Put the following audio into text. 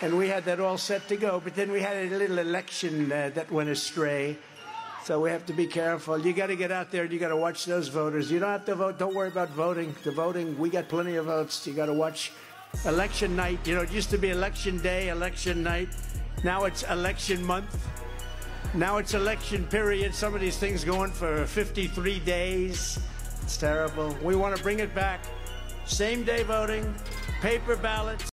and we had that all set to go. But then we had a little election uh, that went astray. So we have to be careful. You got to get out there and you got to watch those voters. You don't have to vote. Don't worry about voting. The voting, we got plenty of votes. You got to watch election night. You know, it used to be election day, election night. Now it's election month. Now it's election period. Some of these things going for 53 days. It's terrible. We want to bring it back. Same day voting, paper ballots.